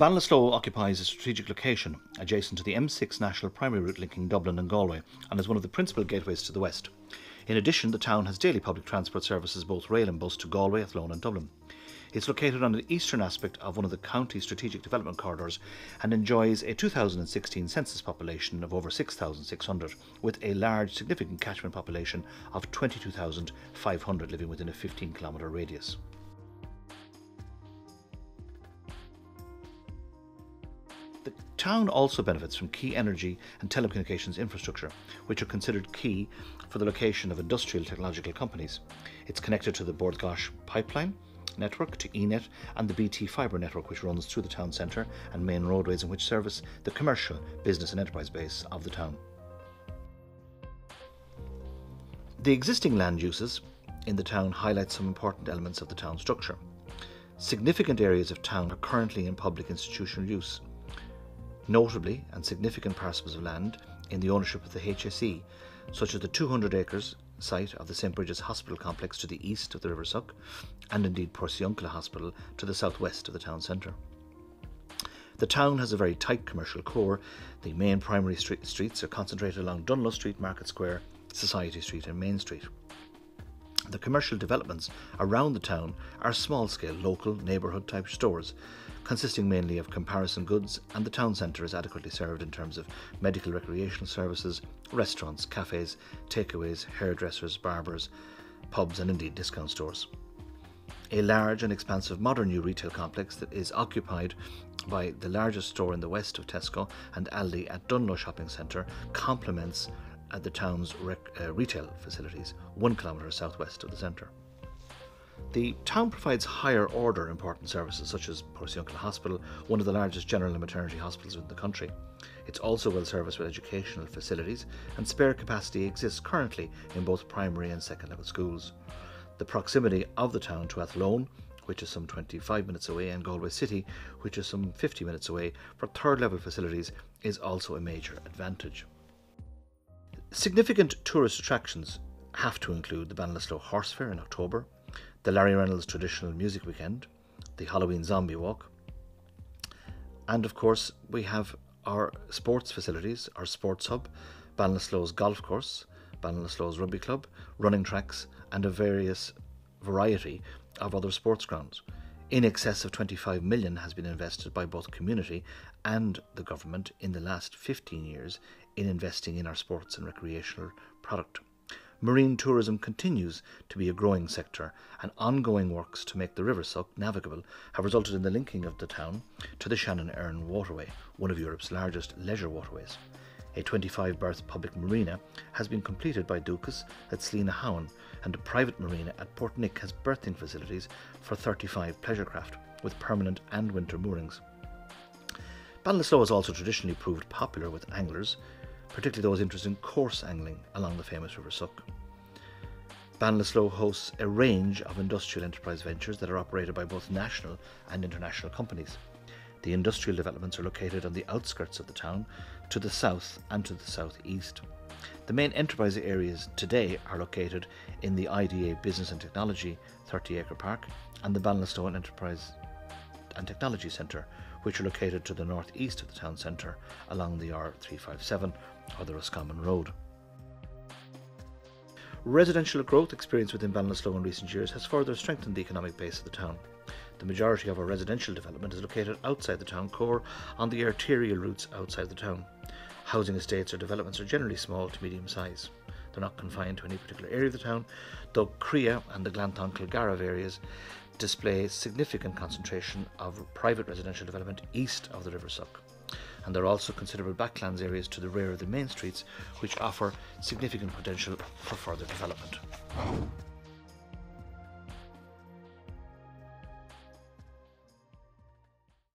Ballinasloe occupies a strategic location adjacent to the M6 national primary route linking Dublin and Galway and is one of the principal gateways to the west. In addition, the town has daily public transport services, both rail and bus, to Galway, Athlone, and Dublin. It's located on the eastern aspect of one of the county's strategic development corridors and enjoys a 2016 census population of over 6,600, with a large, significant catchment population of 22,500 living within a 15 kilometre radius. Town also benefits from key energy and telecommunications infrastructure, which are considered key for the location of industrial technological companies. It's connected to the Bord Gáis pipeline network, to ENET, and the BT fibre network, which runs through the town centre and main roadways and which service the commercial, business, and enterprise base of the town. The existing land uses in the town highlight some important elements of the town structure. Significant areas of town are currently in public institutional use, notably and significant parcels of land in the ownership of the HSE, such as the 200 acres site of the St Brigid's Hospital complex to the east of the River Suck, and indeed Portiuncula Hospital to the southwest of the town centre. The town has a very tight commercial core. The main primary street streets are concentrated along Dunluff Street, Market Square, Society Street, and Main Street. The commercial developments around the town are small scale, local, neighbourhood type stores consisting mainly of comparison goods, and the town centre is adequately served in terms of medical recreational services, restaurants, cafes, takeaways, hairdressers, barbers, pubs, and indeed discount stores. A large and expansive modern new retail complex that is occupied by the largest store in the west of Tesco and Aldi at Dunlo Shopping Centre complements at the town's rec- uh, retail facilities, one kilometre southwest of the centre. The town provides higher order important services such as Portiuncula Hospital, one of the largest general and maternity hospitals in the country. It's also well serviced with educational facilities, and spare capacity exists currently in both primary and second level schools. The proximity of the town to Athlone, which is some 25 minutes away, and Galway City, which is some 50 minutes away, for third level facilities is also a major advantage. Significant tourist attractions have to include the Ballinasloe Horse Fair in October, the Larry Reynolds Traditional Music Weekend, the Halloween Zombie Walk, and of course, we have our sports facilities, our sports hub, Ballinasloe's golf course, Ballinasloe's rugby club, running tracks, and a various variety of other sports grounds. In excess of 25 million has been invested by both community and the government in the last 15 years in investing in our sports and recreational product marine tourism continues to be a growing sector, and ongoing works to make the River Suck navigable have resulted in the linking of the town to the Shannon Erne waterway, one of Europe's largest leisure waterways. A 25 berth public marina has been completed by Dúchas at Slienahowen, and a private marina at Portnick has berthing facilities for 35 pleasure craft, with permanent and winter moorings. Ballinasloe has also traditionally proved popular with anglers, particularly those interested in coarse angling along the famous River Suck. Ballinasloe hosts a range of industrial enterprise ventures that are operated by both national and international companies. The industrial developments are located on the outskirts of the town, to the south and to the southeast. The main enterprise areas today are located in the IDA Business and Technology 30 acre park and the Ballinasloe Enterprise and Technology Centre, which are located to the northeast of the town centre along the R357 or the Roscommon Road. Residential growth experienced within Ballinasloe in recent years has further strengthened the economic base of the town. The majority of our residential development is located outside the town core on the arterial routes outside the town. Housing estates or developments are generally small to medium size. They're not confined to any particular area of the town, though Creagh and the Glanton Kilgarrive areas display significant concentration of private residential development east of the River Suck and there are also considerable backlands areas to the rear of the main streets which offer significant potential for further development.